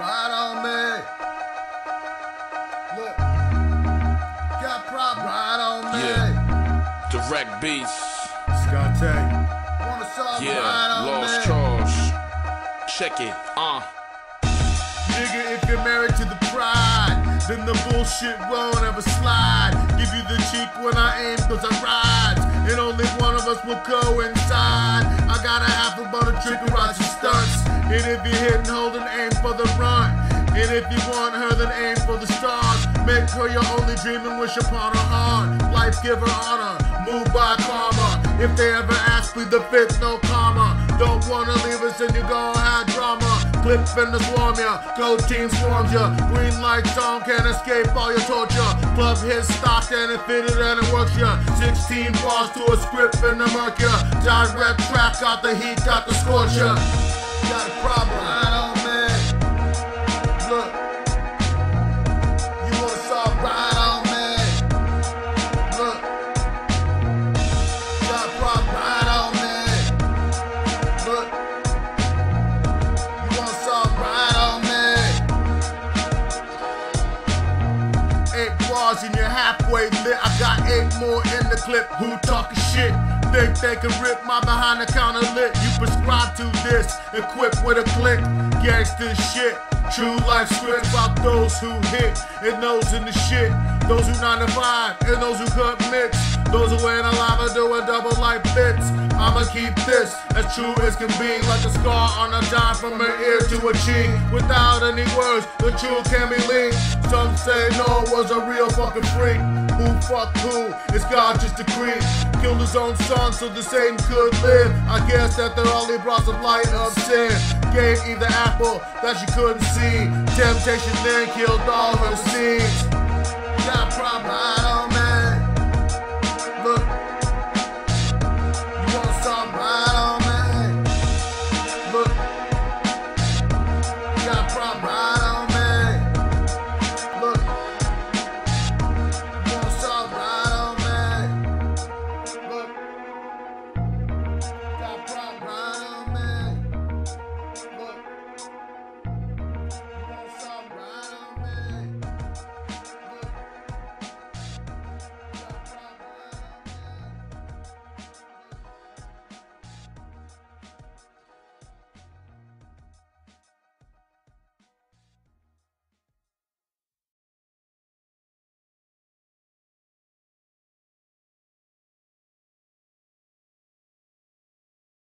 Ride on me. Look. Got problem. Ride on me. Yeah. Direct beats. Yeah. Lost cause. Check it. Uh. Nigga, if you're married to the pride, then the bullshit won't ever slide. Give you the cheek when I aim, cause I ride. And only one of us will go inside. I got a half about a trigger, I just start and if you hit and hold aim for the run. And if you want her, then aim for the stars. Make her your only dream and wish upon her heart. Life give her honor, move by karma. If they ever ask, plead the fifth, no karma. Don't wanna leave us and you gon' have drama. Clip in the swarm ya, go team swarms ya. Green light song can't escape all your torture. Club hits stock and it fitted and it works ya. 16 bars to a script in the ya. Direct track, got the heat, got the scorcher. Got a problem. Eight bars and you're halfway lit. I got eight more in the clip. Who talking shit? Think they can rip my behind the counter lit. You prescribe to this, equipped with a click. Gangster shit. True life script about those who hit and those in the shit. Those who 9 to 5 and those who cut mix. Those who ain't alive are doing double life bits. I'ma keep this as true as can be, like a scar on a dime from her ear to a cheek. Without any words, the truth can be linked. Some say no was a real fucking freak. Who fuck who? It's God just a creep. Killed his own son so the Satan could live. I guess that the only brought some light of sin. Gave Eve the apple that she couldn't see. Temptation then killed all her seeds.